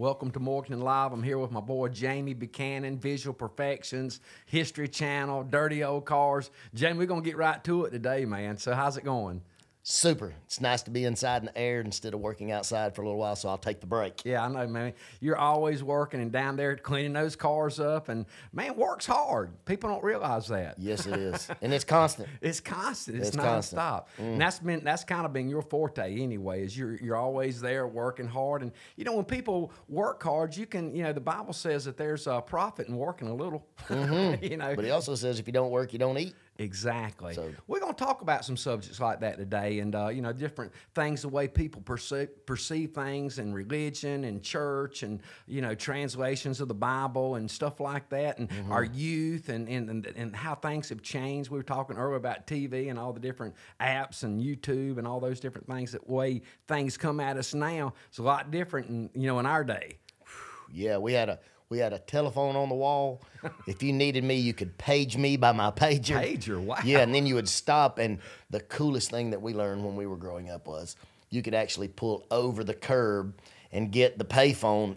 Welcome to Morganton Live. I'm here with my boy Jamie Buchanan, Visual Perfections, History Channel, Dirty Old Cars. Jamie, we're going to get right to it today, man. So, how's it going? Super. It's nice to be inside in the air instead of working outside for a little while, so I'll take the break. Yeah, I know, man. You're always working and down there cleaning those cars up, and man, work's hard. People don't realize that. Yes, it is, and it's constant. It's constant. It's, It's nonstop. constant. Mm. And that's been that's kind of been your forte anyway. Is you're you're always there working hard, and you know when people work hard, you can you know the Bible says that there's a profit in working a little. Mm-hmm. you know, But he also says if you don't work, you don't eat. Exactly. So- We're going to talk about some subjects like that today, and uh, you know, different things, the way people perceive perceive things, and religion, and church, and you know, translations of the Bible, and stuff like that, and Mm-hmm. our youth, and, and and and how things have changed. We were talking earlier about TV and all the different apps and YouTube and all those different things. That way things come at us now, it's a lot different, in, you know, in our day. Yeah, we had a we had a telephone on the wall. if you needed me, you could page me by my pager. Pager, wow. Yeah, and then you would stop. And the coolest thing that we learned when we were growing up was you could actually pull over the curb and get the payphone,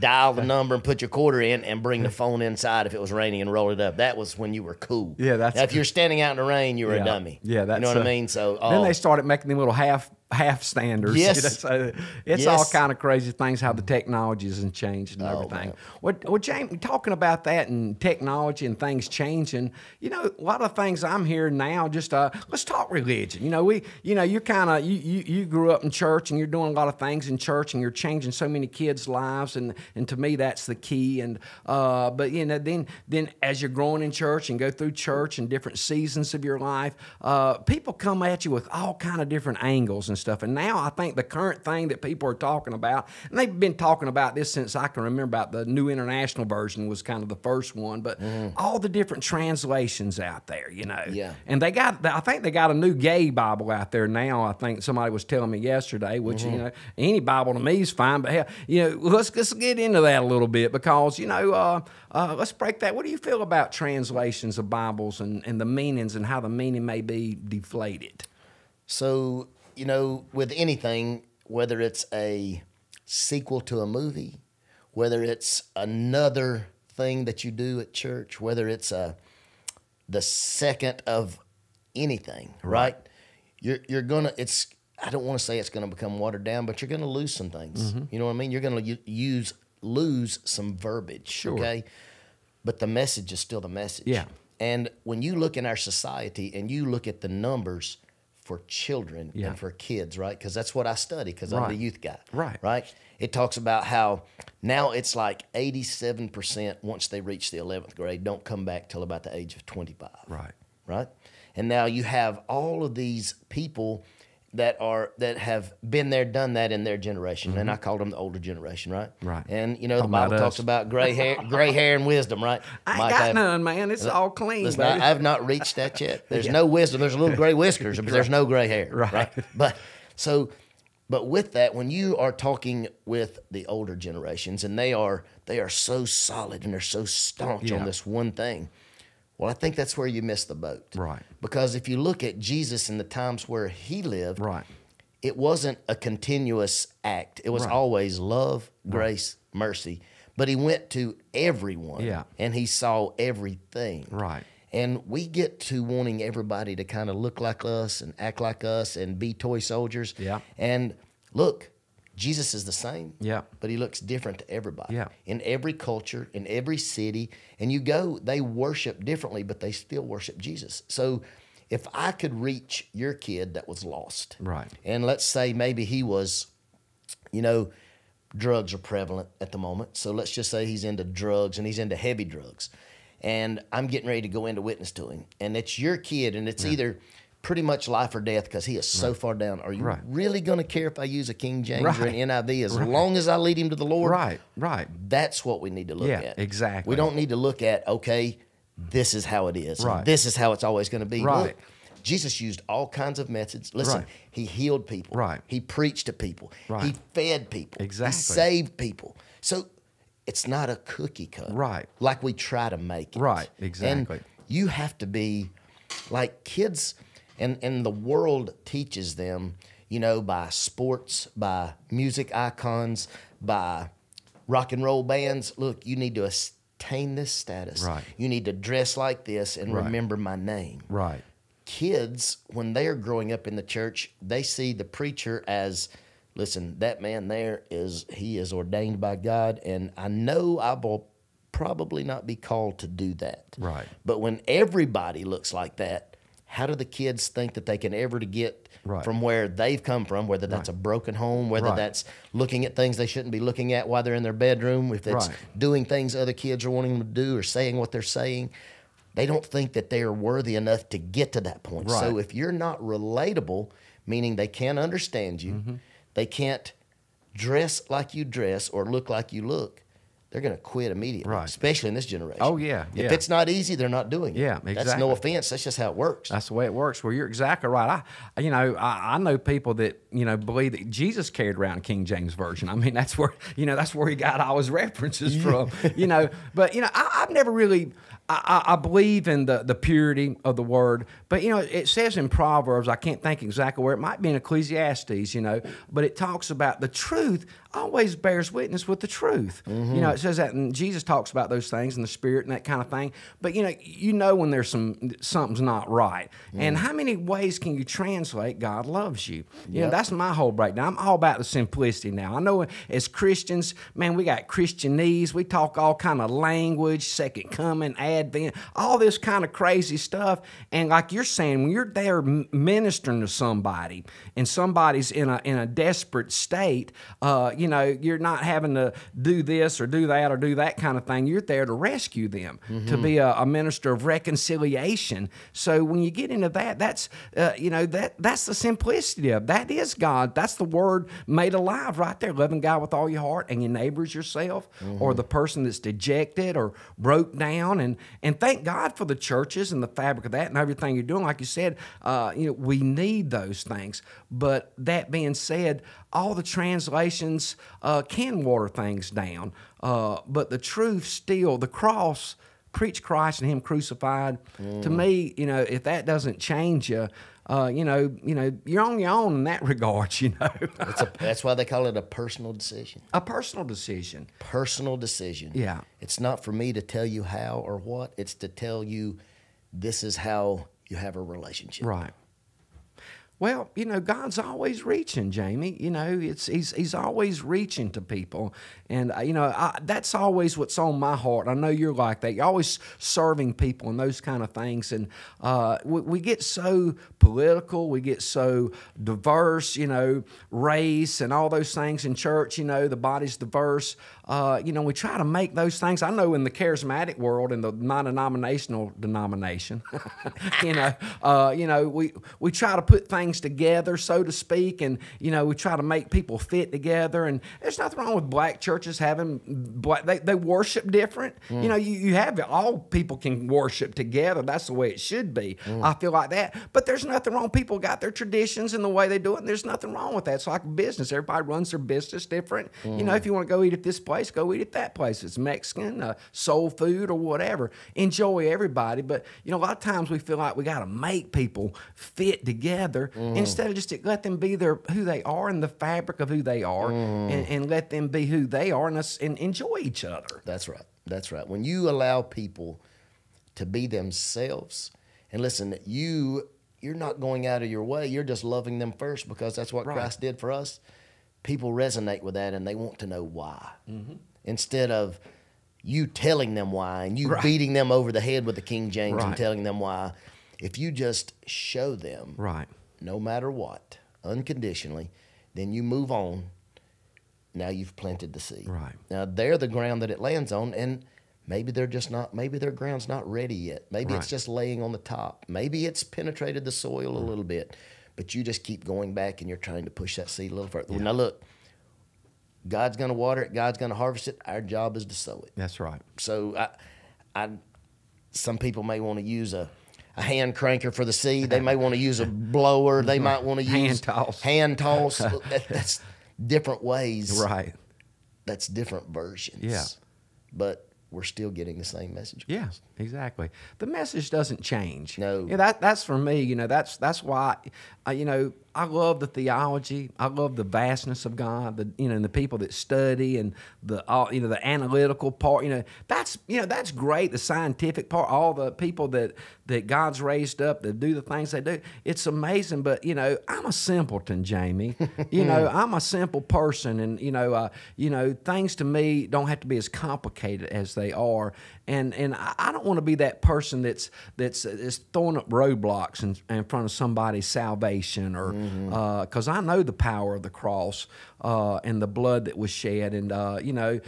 dial the number, and put your quarter in, and bring the phone inside if it was raining and roll it up. That was when you were cool. Yeah, that's Now, if you're standing out in the rain, you were Yeah. a dummy. Yeah, that's you know what uh, I mean. So then oh, they started making them little half half standards. you know, Yes. so it's all kind of crazy things how the technologies and changed and Oh, everything. man. Well, well, James, talking about that and technology and things changing, you know, a lot of things I'm hearing now. Just uh, let's talk religion. You know, we, you know, you're kind of you, you you grew up in church and you're doing a lot of things in church and you're changing so many kids' lives and and to me that's the key. And uh, but you know, then then as you're growing in church and go through church and different seasons of your life, uh, people come at you with all kind of different angles and stuff. And now I think the current thing that people are talking about, and they've been talking about this since I can remember about the New International Version was kind of the first one, but all the different translations out there, you know. Yeah. And they got, I think they got a new gay Bible out there now. I think somebody was telling me yesterday, which you know, any Bible to me is fine. But hell, you know, let's let's get into that a little bit because you know, uh, uh, let's break that. What do you feel about translations of Bibles and and the meanings and how the meaning may be deflated? So, you know, with anything, whether it's a sequel to a movie, whether it's another thing that you do at church, whether it's a the second of anything, right? You're you're gonna it's I don't want to say it's gonna become watered down, but you're gonna lose some things. Mm-hmm. You know what I mean? You're gonna use lose some verbiage. Sure. Okay. But the message is still the message. Yeah. And when you look in our society and you look at the numbers for children Yeah. and for kids, right? Because that's what I study because I'm Right. the youth guy. Right. Right. It talks about how now it's like 87% once they reach the 11th grade don't come back till about the age of 25 Right. right? And now you have all of these people that are that have been there, done that in their generation, and I call them the older generation, right? Mm-hmm. Right. And you know the Talking about Bible talks about gray hair, gray hair and wisdom, right? I ain't Mike, got I've- none, man. It's all clean. Listen, baby. I, have not reached that yet. There's no wisdom. There's a little gray whiskers, but there's no gray hair. Right. But so, but with that, when you are talking with the older generations, and they are they are so solid and they're so staunch Yeah. on this one thing. Well, I think that's where you miss the boat. Right. Because if you look at Jesus in the times where he lived, Right. it wasn't a continuous act. It was Right. always love, grace, mercy. But he went to everyone Yeah. and he saw everything. Right. And we get to wanting everybody to kind of look like us and act like us and be toy soldiers. Yeah. And look, Jesus is the same. Yeah. But he looks different to everybody. Yeah. In every culture, in every city. And you go, they worship differently, but they still worship Jesus. So if I could reach your kid that was lost. Right. And let's say maybe he was, you know, drugs are prevalent at the moment. So let's just say he's into drugs and he's into heavy drugs. And I'm getting ready to go in to witness to him. And it's your kid, and it's either pretty much life or death because he is so far down. Are you Right. really going to care if I use a King James or an NIV as long as I lead him to the Lord? Right. Right. That's what we need to look Yeah, at. exactly. We don't need to look at, okay, this is how it is. Right. This is how it's always going to be. Right. Look, Jesus used all kinds of methods. Listen, Right. he healed people. Right. He preached to people. Right. He fed people. Exactly. He saved people. So it's not a cookie cut. Right. Like we try to make it. Right, exactly. And you have to be like kids and and the world teaches them, you know, by sports, by music icons, by rock and roll bands, look, you need to attain this status. Right. You need to dress like this and Right. remember my name. Right. Kids, when they're growing up in the church, they see the preacher as, listen, that man there is he is ordained by God, and I know I will probably not be called to do that. Right. But when everybody looks like that, how do the kids think that they can ever to get Right. from where they've come from, whether that's a broken home, whether Right. that's looking at things they shouldn't be looking at while they're in their bedroom, if it's Right. doing things other kids are wanting them to do or saying what they're saying, they don't think that they are worthy enough to get to that point. So if you're not relatable, meaning they can't understand you, Mm-hmm. they can't dress like you dress or look like you look, they're going to quit immediately, Right. especially in this generation. Oh, yeah, If it's not easy, they're not doing it. Yeah, That's no offense. That's just how it works. That's the way it works. Well, you're exactly right. I, you know, I, I know people that you know believe that Jesus carried around King James version. I mean, that's where you know that's where he got all his references from. You know, but you know, I, I've never really. I, I believe in the, the purity of the word, but you know it says in Proverbs. I can't think exactly where it might be in Ecclesiastes. You know, but it talks about the truth always bears witness with the truth. You know, it says that, and Jesus talks about those things and the spirit and that kind of thing. But you know, you know when there's some something's not right. And how many ways can you translate God loves you? You know, that's my whole breakdown. I'm all about the simplicity now. I know as Christians, man, we got Christianese. We talk all kind of language, second coming, advent, all this kind of crazy stuff. And like you're saying, when you're there ministering to somebody and somebody's in a in a desperate state, uh, you know, you're not having to do this or do that or do that kind of thing. You're there to rescue them, to be a, a minister of reconciliation. So when you get into that, that's uh, you know that that's the simplicity of that is God. That's the word made alive right there. Loving God with all your heart and your neighbors yourself, or the person that's dejected or broke down. And and thank God for the churches and the fabric of that and everything you're doing. Like you said, uh, you know we need those things. But that being said, all the translations uh, can water things down. Uh, but the truth still, the cross preach Christ and Him crucified. To me, you know, if that doesn't change you, uh, you know, you know, you're on your own in that regard. You know, a, that's why they call it a personal decision. a personal decision. Personal decision. Yeah. It's not for me to tell you how or what. It's to tell you this is how you have a relationship. Right. Well, you know, God's always reaching, Jamie. You know, it's he's he's always reaching to people, and uh, you know I, that's always what's on my heart. I know you're like that. You're always serving people and those kind of things, and uh, we, we get so political, we get so diverse. You know, race and all those things in church. You know, the body's diverse. Uh, you know, we try to make those things. I know in the charismatic world, in the non-denominational denomination, you know, uh, you know, we we try to put things together, so to speak, and you know, we try to make people fit together. And there's nothing wrong with black churches having black. They, they worship different. You know, you, you have all people can worship together. That's the way it should be. I feel like that. But there's nothing wrong. People got their traditions and the way they do it. And there's nothing wrong with that. It's like business. Everybody runs their business different. You know, if you want to go eat at this place, go eat at that place. It's Mexican, uh, soul food, or whatever. Enjoy everybody. But you know, a lot of times we feel like we got to make people fit together instead of just to let them be their who they are and the fabric of who they are, and, and let them be who they are and us and enjoy each other. That's right. That's right. When you allow people to be themselves, and listen, you you're not going out of your way. You're just loving them first because that's what Right. Christ did for us. People resonate with that, and they want to know why. Mm-hmm. Instead of you telling them why and you Right. beating them over the head with the King James and telling them why, if you just show them Right. no matter what, unconditionally, then you move on. Now you've planted the seed. Right. Now they're the ground that it lands on, and maybe they're just not. Maybe their ground's not ready yet. Maybe it's just laying on the top. Maybe it's penetrated the soil a mm. little bit, but you just keep going back and you're trying to push that seed a little further. Now look, God's going to water it. God's going to harvest it. Our job is to sow it. That's right. So I, I, some people may want to use a, a hand cranker for the seed. They may want to use a blower. They might want to use Hand toss. Hand toss. That- that's different ways. Right. That's different versions. Yeah. But we're still getting the same message. Yeah, exactly. The message doesn't change. No. Yeah, that that's for me. You know, that's that's why, uh, you know, I love the theology. I love the vastness of God. The you know, and the people that study and the all you know the analytical part. You know, that's you know that's great. The scientific part. All the people that that God's raised up that do the things they do. It's amazing. But you know, I'm a simpleton, Jamie. you know, I'm a simple person, and you know, uh, you know, things to me don't have to be as complicated as they are. And and I, I don't want to be that person that's that's is throwing up roadblocks in, in front of somebody's salvation or because I know the power of the cross uh, and the blood that was shed, and uh, you know.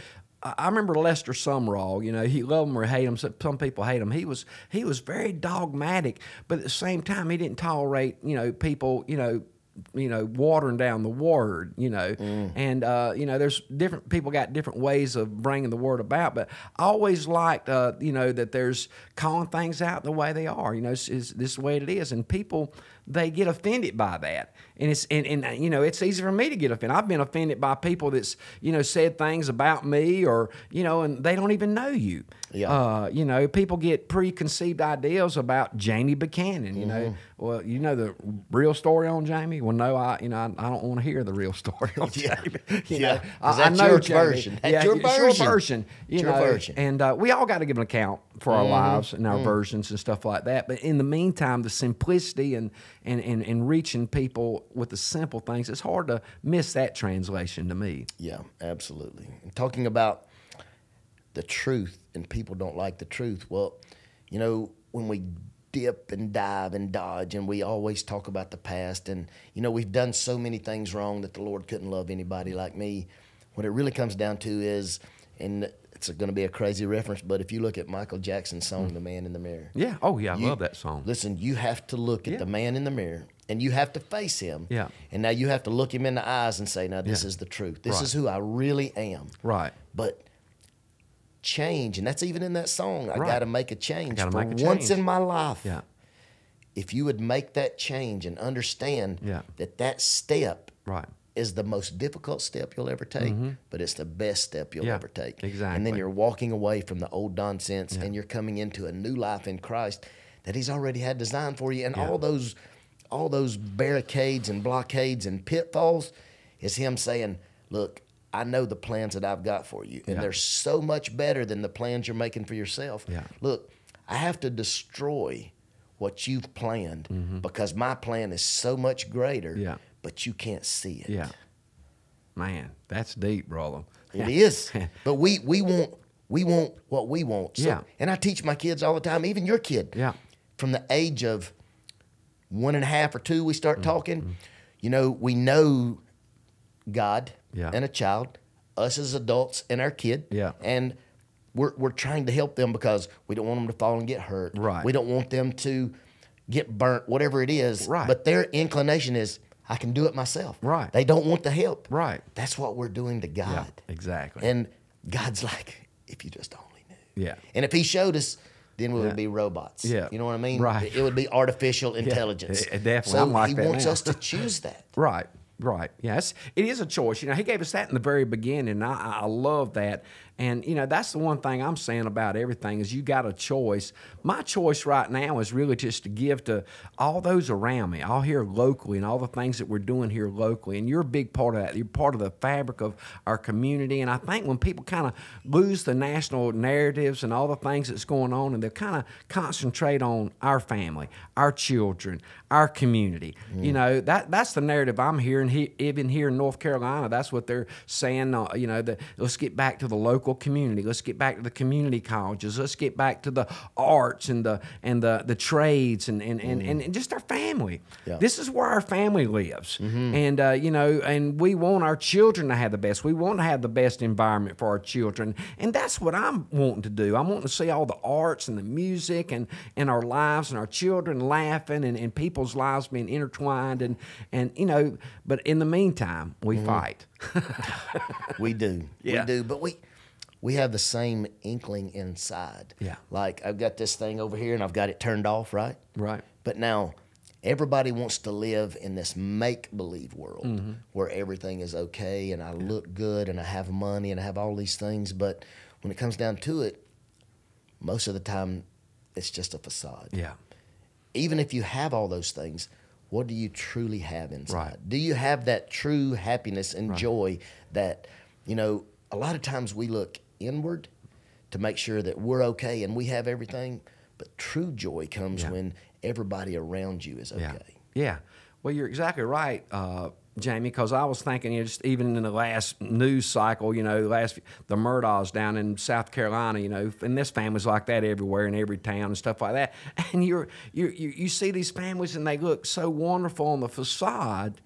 I remember Lester Sumrall. You know, he loved him or hate him. Some some people hate him. He was he was very dogmatic, but at the same time, he didn't tolerate you know people you know you know watering down the word. You know, and uh, you know there's different people got different ways of bringing the word about. But I always liked uh, you know that there's calling things out the way they are. You know, it's, it's, this is the way it is, and people they get offended by that. And it's and, and you know it's easy for me to get offended. I've been offended by people that's you know said things about me or you know and they don't even know you. Yeah. Uh, you know people get preconceived ideas about Jamie Buchanan. You Mm-hmm. know, well you know the real story on Jamie. Well, no, I you know I, I don't want to hear the real story on Yeah. Jamie. You Yeah. know, I, I know your Jamie. version. That's yeah, your it's version. version. You It's your version. and uh, we all got to give an account for our Mm-hmm. lives and our versions and stuff like that. But in the meantime, the simplicity and, and, and, and reaching people with the simple things, it's hard to miss that translation to me. Yeah, absolutely. And talking about the truth and people don't like the truth. Well, you know, when we dip and dive and dodge and we always talk about the past and you know, we've done so many things wrong that the Lord couldn't love anybody like me. What it really comes down to is and it's going to be a crazy reference, but if you look at Michael Jackson's song hmm. "The Man in the Mirror," Yeah. Oh, yeah. I you- love that song. Listen, you have to look at Yeah. the man in the mirror and you have to face him. Yeah. And now you have to look him in the eyes and say, now this Yeah. is the truth. This Right. is who I really am. Right. But change, and that's even in that song, I Right. got to make a change. For a once change. in my life, Yeah. if you would make that change and understand Yeah. that that step Right. is the most difficult step you'll ever take, but it's the best step you'll Mm-hmm. Yeah, ever take. Exactly. And then you're walking away from the old nonsense and you're coming into a new life in Christ that He's already had designed for you. And all those all those barricades and blockades and pitfalls is Him saying, Look, I know the plans that I've got for you. And Yeah. they're so much better than the plans you're making for yourself. Yeah. Look, I have to destroy what you've planned mm-hmm. because my plan is so much greater. Yeah. but you can't see it. Yeah. Man, that's deep, brother. It is. But we we want we want what we want. So, Yeah. And I teach my kids all the time, even your kid. Yeah. From the age of one and a half or two, we Mm-hmm. start talking. You know, we know God Yeah. and a child, us as adults and our kid. Yeah. And we're we're trying to help them because we don't want them to fall and get hurt. Right. We don't want them to get burnt, whatever it is. Right. But their inclination is I can do it myself. Right. They don't want the help. Right. That's what we're doing to God. Yeah. Exactly. And God's like, if you just only knew. Yeah. And if He showed us, then we Yeah. would be robots. Yeah. You know what I mean? Right. It would be artificial intelligence. eh, definitely. So like He that wants now. us to choose that. Right, right. Yes, it is a choice. You know, he gave us that in the very beginning. And I, I love that. And you know, that's the one thing I'm saying about everything is you got a choice. My choice right now is really just to give to all those around me, all here locally, and all the things that we're doing here locally. And you're a big part of that. You're part of the fabric of our community. And I think when people kind of lose the national narratives and all the things that's going on, and they kind of concentrate on our family, our children, our community. You know, that that's the narrative I'm hearing. He, even here in North Carolina, that's what they're saying. Uh, you know, that let's get back to the local community. Let's get back to the community colleges. Let's get back to the arts and the and the the trades and and, and, and, and just our family. Yeah. This is where our family lives, and uh, you know, and we want our children to have the best. We want to have the best environment for our children, and that's what I'm wanting to do. I'm wanting to see all the arts and the music and and our lives and our children laughing and, and people's lives being intertwined and and you know. But in the meantime, we fight. We do. Yeah. We do. But we we have the same inkling inside. Yeah. Like I've got this thing over here and I've got it turned off, right? Right. But now everybody wants to live in this make believe world Mm-hmm. where everything is okay and I look good and I have money and I have all these things. But when it comes down to it, most of the time it's just a facade. Yeah. Even if you have all those things, what do you truly have inside? Right. Do you have that true happiness and joy that, you know, a lot of times we look inward to make sure that we're okay and we have everything, but true joy comes Yeah. when everybody around you is okay. Yeah. Yeah. Well, you're exactly right, uh, Jamie, because I was thinking, you know, just even in the last news cycle, you know, the last the Murdaughs down in South Carolina, you know, and this family's like that everywhere in every town and stuff like that. And you're, you you you see these families and they look so wonderful on the facade.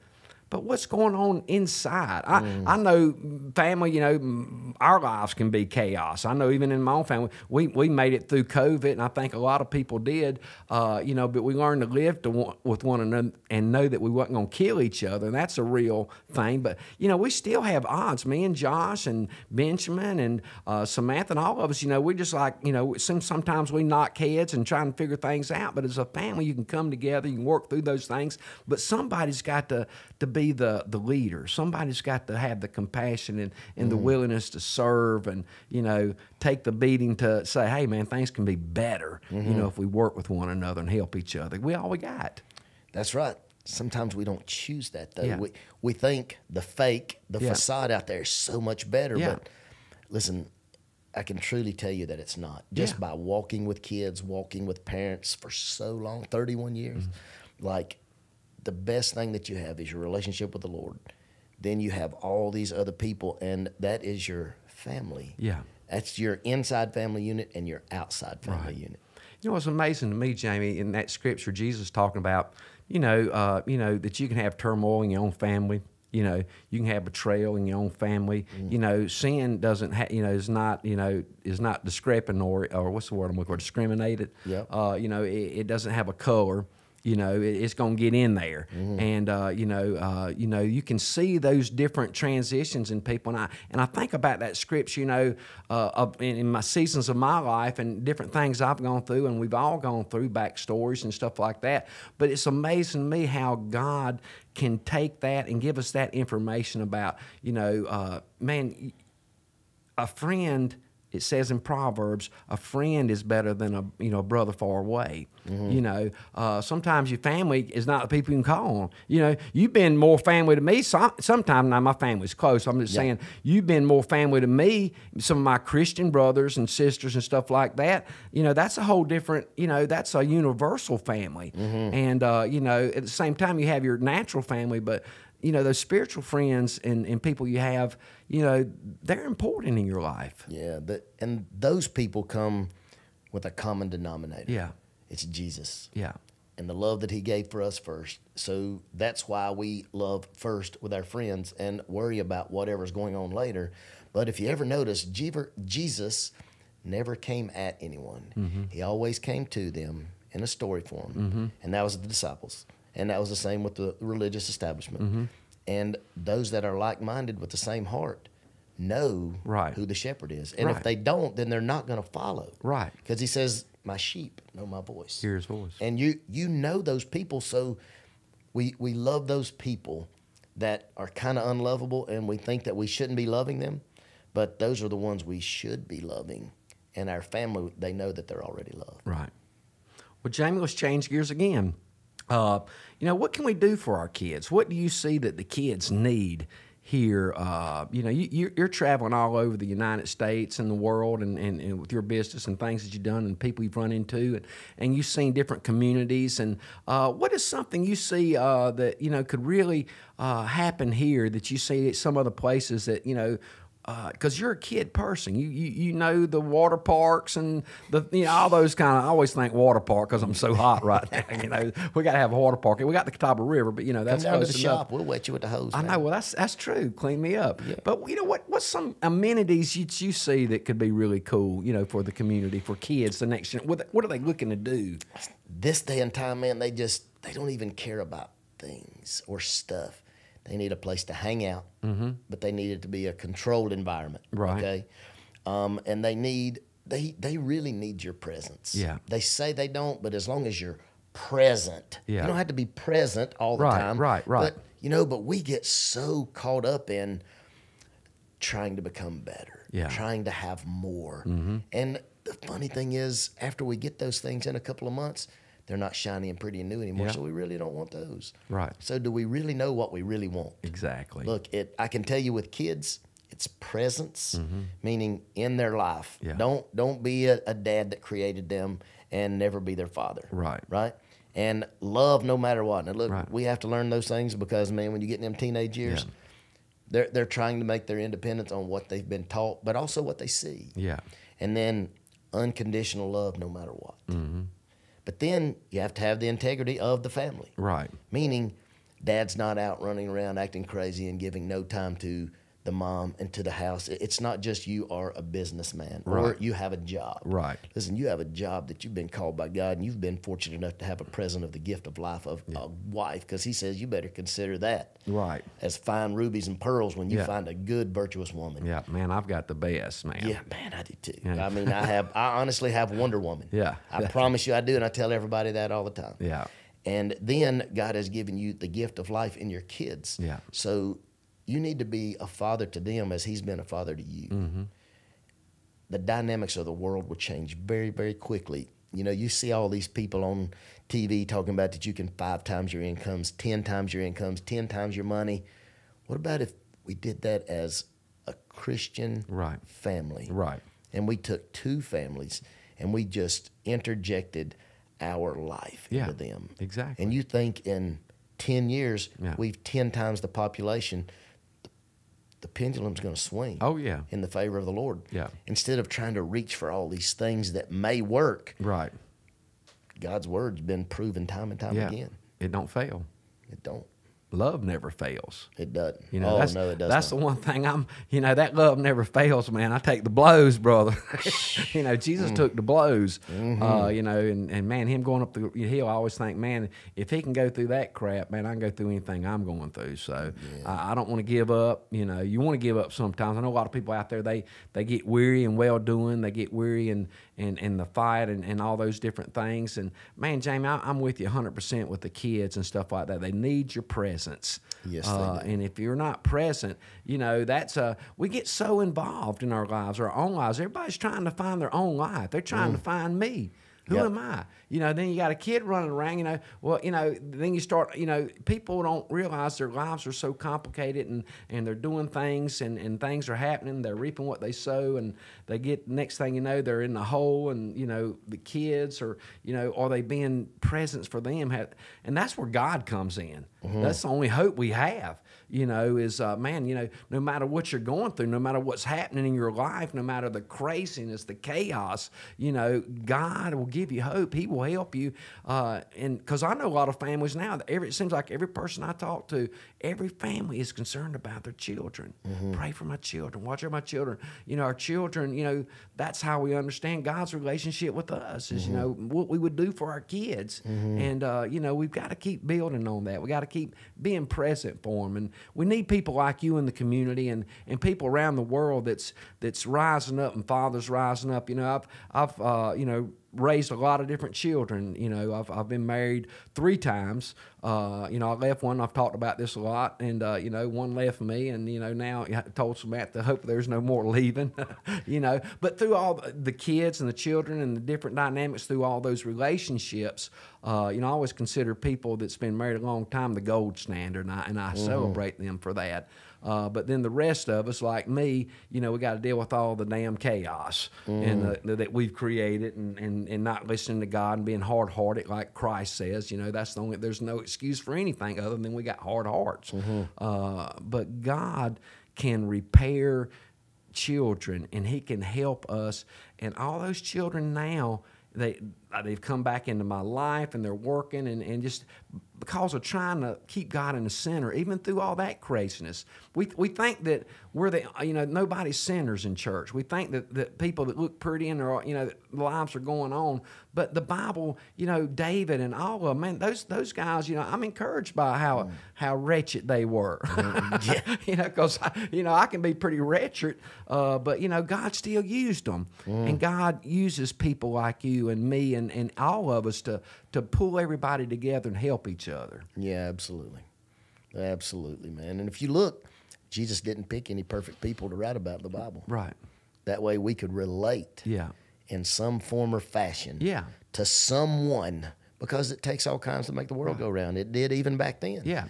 But what's going on inside? I, I know family, you know, our lives can be chaos. I know even in my own family, we, we made it through COVID, and I think a lot of people did, uh, you know, but we learned to live to one, with one another and know that we wasn't going to kill each other, and that's a real thing. But, you know, we still have odds. Me and Josh and Benjamin and uh, Samantha and all of us, you know, we're just like, you know, some, sometimes we knock heads and try and figure things out, but as a family, you can come together, you can work through those things, but somebody's got to, to be the, the leader. Somebody's got to have the compassion and, and the willingness to serve and, you know, take the beating to say, hey, man, things can be better, you know, if we work with one another and help each other. We all we got. That's right. Sometimes we don't choose that though. Yeah. We we think the fake, the Yeah. facade out there is so much better. Yeah. But listen, I can truly tell you that it's not. Just by walking with kids, walking with parents for so long, 31 years, Mm-hmm. like the best thing that you have is your relationship with the Lord. Then you have all these other people, and that is your family. Yeah. That's your inside family unit and your outside family Right. unit. You know what's amazing to me, Jamie, in that scripture, Jesus talking about, you know, uh, you know that you can have turmoil in your own family. You know, you can have betrayal in your own family. You know, sin doesn't, ha- you know, is not, you know, is not discrepant or, or what's the word I'm looking for, discriminated. Yep. Uh, you know, it, it doesn't have a color. You know, it, it's going to get in there, and uh, you know, uh, you know, you can see those different transitions in people, and I and I think about that scripture, you know, uh, of, in, in my seasons of my life and different things I've gone through, and we've all gone through backstories and stuff like that. But it's amazing to me how God can take that and give us that information about, you know, uh, man, a friend it says in proverbs a friend is better than a you know brother far away. You know uh, sometimes your family is not the people you can call on. You know you've been more family to me some, sometimes now my family's close i'm just Yeah. saying you've been more family to me some of my christian brothers and sisters and stuff like that. You know that's a whole different you know that's a universal family. And uh, you know at the same time you have your natural family but you know those spiritual friends and, and people you have you know they're important in your life Yeah, but and those people come with a common denominator. Yeah. It's Jesus yeah and the love that he gave for us first. So that's why we love first with our friends and worry about whatever's going on later. But if you ever notice, Jesus never came at anyone. Mm-hmm. He always came to them in a story form. Mm-hmm. And that was the disciples. And that was the same with the religious establishment. Mm-hmm. And those that are like minded with the same heart know Right. who the shepherd is. And if they don't, then they're not going to follow. Right. Because he says, My sheep know my voice hear his voice and you you know those people so we we love those people that are kind of unlovable and we think that we shouldn't be loving them but those are the ones we should be loving and our family they know that they're already loved Right. Well, Jamie, let's change gears again. Uh, you know, what can we do for our kids? What do you see that the kids need here? Uh, you know, you, you're, you're traveling all over the United States and the world and, and, and with your business and things that you've done and people you've run into, and, and you've seen different communities. And uh, what is something you see uh, that, you know, could really uh, happen here that you see at some other places that, you know, Uh, because you're a kid person, you, you you know the water parks and the you know all those kind of. I always think water park because I'm so hot right now. You know we got to have a water park. We got the Catawba River, but you know come that's down to the close enough. shop we'll wet you with the hose I man. know. Well, that's that's true. Clean me up. But you know what? What's some amenities you, you see that could be really cool? You know, for the community, for kids, the next gen. What what are they looking to do? this day and time man they just they don't even care about things or stuff they need a place to hang out but they need it to be a controlled environment Right. okay um, and they need they they really need your presence Yeah. they say they don't but as long as you're present Yeah. you don't have to be present all the Right, time right, right. but you know but we get so caught up in trying to become better, Yeah. Mm-hmm. trying to have more. And the funny thing is, after we get those things in a couple of months, they're not shiny and pretty and new anymore. Yeah. So we really don't want those. Right. So do we really know what we really want? Exactly. Look, it. I can tell you with kids, it's presence, meaning in their life. Yeah. Don't don't be a, a dad that created them and never be their father. Right. Right. And love no matter what. Now look, Right. we have to learn those things because man, when you get in them teenage years, Yeah. they're they're trying to make their independence on what they've been taught, but also what they see. Yeah. And then unconditional love no matter what. Mm-hmm. But then you have to have the integrity of the family Right. meaning dad's not out running around acting crazy and giving no time to the mom into the house. It's not just you are a businessman or you have a job. Right. Listen, you have a job that you've been called by God and you've been fortunate enough to have a present of the gift of life of a wife because he says you better consider that Right. as fine rubies and pearls when you Yeah. find a good, virtuous woman. Yeah, man, I've got the best, man. Yeah, man, I do too. Yeah. I mean, I have. I honestly have Wonder Woman. Yeah. I promise you, I do, and I tell everybody that all the time. Yeah. And then God has given you the gift of life in your kids. Yeah. So you need to be a father to them as He's been a father to you. Mm-hmm. The dynamics of the world will change very, very quickly. You know, you see all these people on TV talking about that you can five times your incomes, 10 times your incomes, 10 times your money. What about if we did that as a Christian Right. family? Right. and we took two families and we just interjected our life Yeah, into them. exactly. And you think in 10 years, Yeah. we've 10 times the population, the pendulum's going to swing Oh yeah. in the favor of the Lord. Yeah. Instead of trying to reach for all these things that may work, Right. God's word's been proven time and time Yeah. again. It don't fail. It don't. Love never fails. It doesn't. You know, oh, that's, no, it does that's the one thing I'm, you know, that love never fails, man. I take the blows, brother. you know, Mm. Jesus took the blows, Mm-hmm. uh, you know, and, and man, him going up the hill, I always think, man, if he can go through that crap, man, I can go through anything I'm going through. So I, I don't want to give up. You know, you want to give up sometimes. I know a lot of people out there, they, they get weary and well doing. They get weary and, and, and the fight and, and all those different things. And man, Jamie, I, I'm with you 100% with the kids and stuff like that. They need your presence. Yes, Uh, and if you're not present, you know that's uh we get so involved in our lives, our own lives. Everybody's trying to find their own life. They're trying to find me. Who. Yep. am I? You know, then you got a kid running around, you know, well, you know, then you start, you know, people don't realize their lives are so complicated and, and they're doing things and, and things are happening. They're reaping what they sow and they get, next thing you know, they're in the hole and, you know, the kids or, you know, are they being presents for them? And that's where God comes in. That's the only hope we have, you know, is, uh, man, you know, no matter what you're going through, no matter what's happening in your life, no matter the craziness, the chaos, you know, God will give you hope. He will help you. Uh, and because I know a lot of families now, every, it seems like every person I talk to, every family is concerned about their children. Pray for my children. Watch over my children. You know, our children, you know, that's how we understand God's relationship with us is, you know, what we would do for our kids. And, uh, you know, we've got to keep building on that. We got to keep being present for them. And we need people like you in the community and, and people around the world that's, that's rising up and fathers rising up. You know, I've, I've, uh, you know, raised a lot of different children. You know, I've, I've been married three times. Uh, you know, I left one. I've talked about this a lot, and uh, you know, one left me, and you know, now I told Samantha, to hope there's no more leaving. you know, but through all the kids and the children and the different dynamics through all those relationships, uh, you know, I always consider people that's been married a long time the gold standard, and I, and I celebrate them for that. Uh, but then the rest of us, like me, you know, we got to deal with all the damn chaos and the, that we've created, and, and, and not listening to God and being hard hearted, like Christ says. You know, that's the only. There's no excuse for anything other than we got hard hearts. Uh, but God can repair children, and He can help us. And all those children now, they they've come back into my life, and they're working, and, and just because of trying to keep God in the center, even through all that craziness. We, we think that we're the, you know, nobody's sinners in church. We think that, that people that look pretty and are, you know, lives are going on. But the Bible, you know, David and all of them, man, those, those guys, you know, I'm encouraged by how, how wretched they were. you know, because, you know, I can be pretty wretched, uh, but, you know, God still used them. And God uses people like you and me and, and all of us to, to pull everybody together and help each other. Yeah, absolutely. Absolutely, man. And if you look, Jesus didn't pick any perfect people to write about in the Bible. Right. That way we could relate Yeah. in some form or fashion Yeah. to someone because it takes all kinds to make the world go round. It did even back then. Yeah.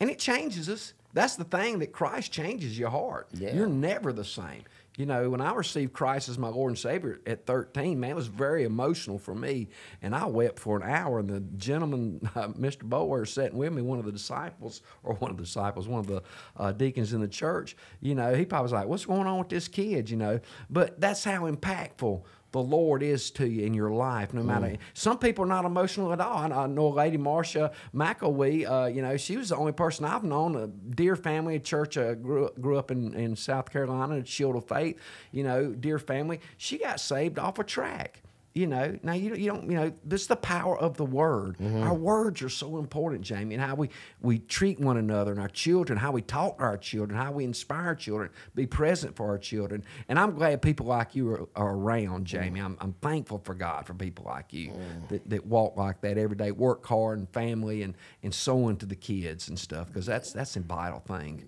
And it changes us. That's the thing that Christ changes your heart. Yeah. You're never the same. You know, when I received Christ as my Lord and Savior at 13, man, it was very emotional for me. And I wept for an hour. And the gentleman, uh, Mr. Bower, sitting with me, one of the disciples, or one of the disciples, one of the uh, deacons in the church, you know, he probably was like, What's going on with this kid? You know, but that's how impactful the Lord is to you in your life, no matter. Mm. Some people are not emotional at all. I, know a lady, Marcia McElwee. Uh, you know, she was the only person I've known, a dear family, a church. Uh, grew grew up in, in South Carolina, a Shield of Faith. You know, dear family. She got saved off a track. You know, now you, you don't, you know, this is the power of the word. Mm-hmm. Our words are so important, Jamie, and how we, we treat one another and our children, how we talk to our children, how we inspire children, be present for our children. And I'm glad people like you are, are around, Jamie. Mm. I'm, I'm thankful for God for people like you mm. that, that walk like that every day, work hard and family and, and sowing to the kids and stuff, because that's, that's a vital thing.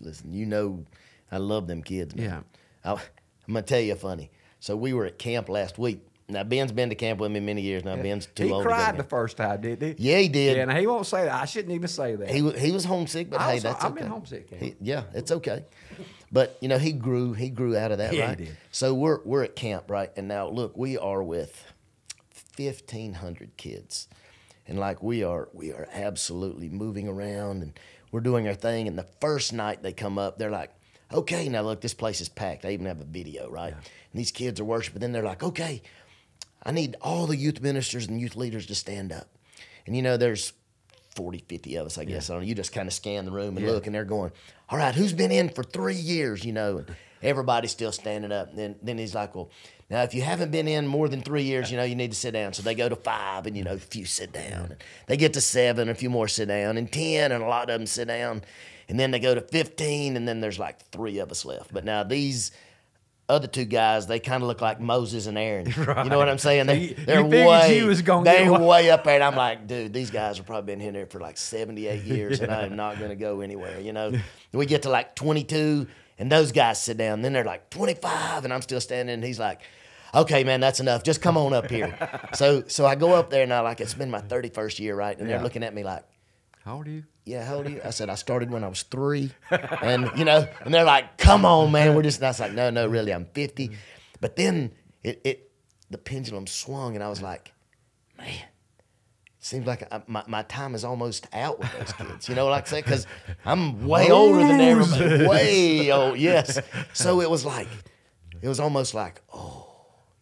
Listen, you know, I love them kids. Man. Yeah. I, I'm gonna tell you funny. So we were at camp last week. Now Ben's been to camp with me many years now. Ben's too he old. to go cried the first time, didn't he? Yeah, he did. Yeah, and he won't say that. I shouldn't even say that. He he was homesick, but I hey, was- that's I've okay. been homesick, yeah. He- yeah, it's okay. But you know, he grew. He grew out of that, Yeah, he right? did. So we're we're at camp, right? And now look, we are with fifteen hundred kids, and like we are we are absolutely moving around and we're doing our thing. And the first night they come up, they're like, "Okay, now look, this place is packed." They even have a video, right? And these kids are worshiping. Then they're like, "Okay, I need all the youth ministers and youth leaders to stand up. And you know, there's 40, 50 of us, I guess. I don't know. You just kind of scan the room and look, and they're going, All right, who's been in for three years? You know, and everybody's still standing up. And then, then he's like, Well, now if you haven't been in more than three years, you know, you need to sit down. So they go to five, and, you know, a few sit down. And they get to seven, a few more sit down, and 10, and a lot of them sit down. And then they go to 15, and then there's like three of us left. But now these other two guys, they kind of look like Moses and Aaron. You know what I'm saying? They, you way, they way up there, and I'm like, dude, these guys have probably been in there for like 78 years, and I am not going to go anywhere. You know, we get to like 22, and those guys sit down. Then they're like 25, and I'm still standing, and he's like. Okay, man, that's enough. Just come on up here. so, so I go up there, and I like it's been my 31st year, right? And Yeah. they're looking at me like, How old are you? yeah, how old are you? I said, I started when I was three. And, you know, and they're like, come on, man. We're just, and I was like, no, no, really, I'm 50. But then it, it the pendulum swung, and I was like, man, seems like I, my, my time is almost out with those kids. You know what I say? Because I'm way older than everybody. Way old, yes. So it was like, it was almost like, oh,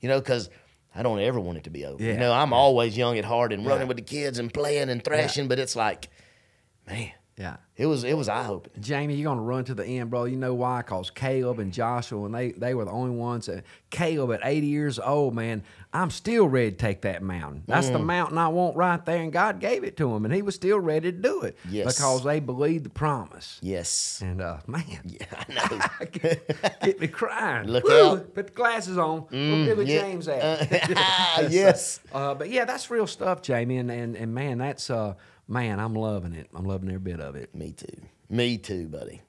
you know, because I don't ever want it to be over. Yeah. You know, I'm always young at heart and running Yeah. with the kids and playing and thrashing, but it's like, man, Yeah. it was it was eye opening. Jamie, you're gonna run to the end, bro. You know why? Cause Caleb and Joshua, and they they were the only ones. That, Caleb at 80 years old, man, I'm still ready to take that mountain. That's Mm. the mountain I want right there, and God gave it to him, and he was still ready to do it. Yes. Because they believed the promise. Yes. And uh, man, Yeah, I know. get, get me crying. Look Woo! out. Put the glasses on. Where Billy yeah. James at? yes. Uh, but yeah, that's real stuff, Jamie, and and, and man, that's uh, man, I'm loving it. I'm loving every bit of it. Me too. Me too, buddy.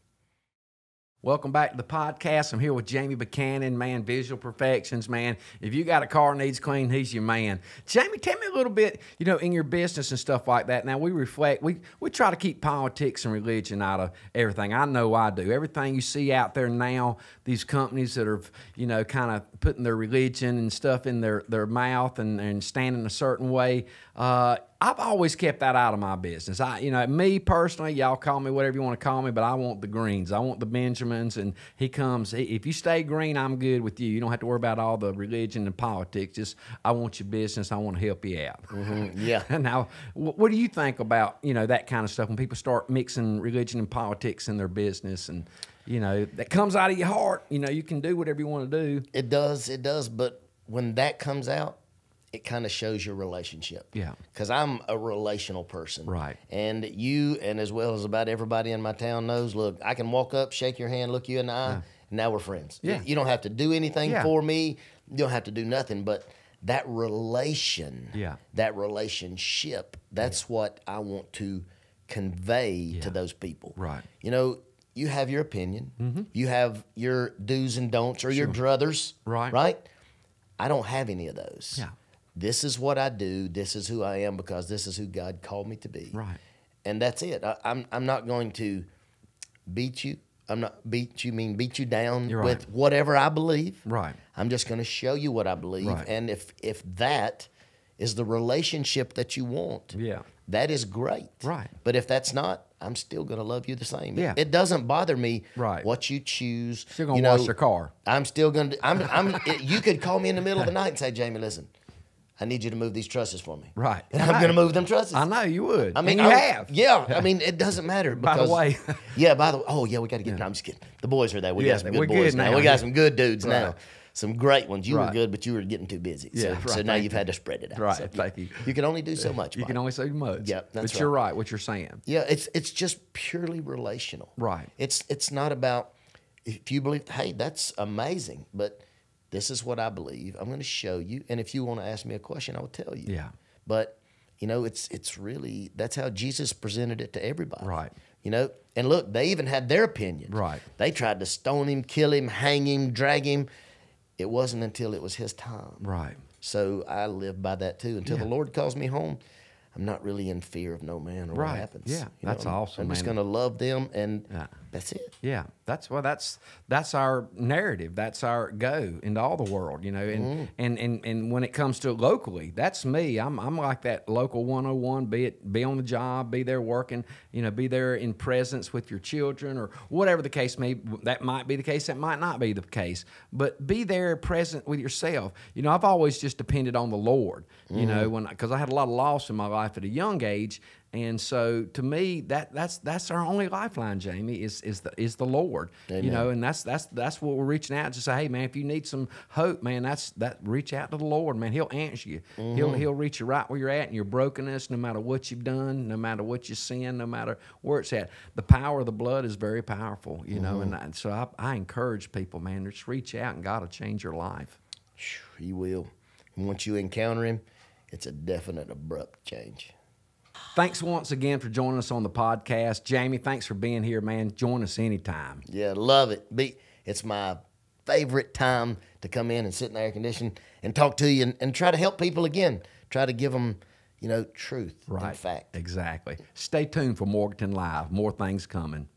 Welcome back to the podcast. I'm here with Jamie Buchanan, man, Visual Perfections, man. If you got a car needs clean, he's your man. Jamie, tell me a little bit, you know, in your business and stuff like that. Now we reflect, we we try to keep politics and religion out of everything. I know I do. Everything you see out there now, these companies that are, you know, kind of putting their religion and stuff in their their mouth and and standing a certain way. Uh, I've always kept that out of my business. I, you know, me personally, y'all call me whatever you want to call me, but I want the greens. I want the Benjamins, and he comes. he- If you stay green, I'm good with you. You don't have to worry about all the religion and politics. Just I want your business. I want to help you out. Yeah. now, wh- what do you think about you know that kind of stuff when people start mixing religion and politics in their business, and you know that comes out of your heart. You know, you can do whatever you want to do. It does, it does. But when that comes out, it kind of shows your relationship. Yeah. Because I'm a relational person. Right. And you, and as well as about everybody in my town knows, look, I can walk up, shake your hand, look you in the eye, and now we're friends. Yeah. You don't have to do anything Yeah. for me. You don't have to do nothing. But that relation, Yeah. that relationship, that's what I want to convey to those people. Right. You know, you have your opinion. Hmm. You have your do's and don'ts or your druthers. Right. Right. I don't have any of those. Yeah. This is what I do. This is who I am because this is who God called me to be. Right. And that's it. I, I'm I'm not going to beat you. I'm not beat you mean beat you down You're with whatever I believe. Right. I'm just going to show you what I believe. Right. And if if that is the relationship that you want, Yeah. that is great. Right. But if that's not, I'm still going to love you the same. Yeah. It doesn't bother me Right. what you choose. Still gonna you know, wash your car. I'm still going to. I'm. I'm. it- you could call me in the middle of the night and say, Jamie, listen, I need you to move these trusses for me. Right. And I'm going to move them trusses. I know you would. I mean, and you I- have. Yeah, I mean, it doesn't matter. By the way. yeah. By the way, oh yeah, we got to get. No, I'm just kidding. The boys are there. We Yeah, got some good boys good now. now. We got some good dudes Right. now. Some great ones. You were good, but you were getting too busy. So, Yeah, so right. now you've you. had to spread it out. Right, So thank you. You can only do so much. You Mike. can only say much. Yeah, that's but you're right. What you're saying. Yeah, it's it's just purely relational. Right. It's it's not about if you believe. Hey, that's amazing, but this is what I believe. I'm going to show you, and if you want to ask me a question, I will tell you. Yeah. But you know, it's it's really that's how Jesus presented it to everybody. Right. You know, and look, they even had their opinion. Right. They tried to stone him, kill him, hang him, drag him. It wasn't until it was his time. Right. So I live by that too. Until Yeah. the Lord calls me home, I'm not really in fear of no man or Right. what happens. Yeah. That's I'm- awesome, I'm just going to love them, and Yeah. That's it. Yeah, that's well. That's that's our narrative. That's our go into all the world, you know. And Mm-hmm. and, and and when it comes to locally, that's me. I'm I'm like that local 101. Be it be on the job, be there working, you know, be there in presence with your children or whatever the case may. That might be the case. That might not be the case. But be there present with yourself. You know, I've always just depended on the Lord. You know, Mm-hmm. when because I had a lot of loss in my life at a young age. And so, to me, that that's that's our only lifeline, Jamie, is is the is the Lord. You know, and that's that's that's what we're reaching out to say, hey man, if you need some hope, man, that's that reach out to the Lord, man. He'll answer you. He'll mm-hmm. he'll reach you right where you're at in your brokenness, no matter what you've done, no matter what you sin, no matter where it's at. The power of the blood is very powerful, you know, and, mm-hmm. I, so I, I encourage people, man, just reach out and God will change your life. He will. And once you encounter him, it's a definite abrupt change. Thanks once again for joining us on the podcast. Jamie, thanks for being here, man. Join us anytime. Yeah, love it. Be it's my favorite time to come in and sit in the air conditioning and talk to you and, and try to help people again. Try to give them, you know, truth Right. and fact. Exactly. Stay tuned for Morganton Live. More things coming.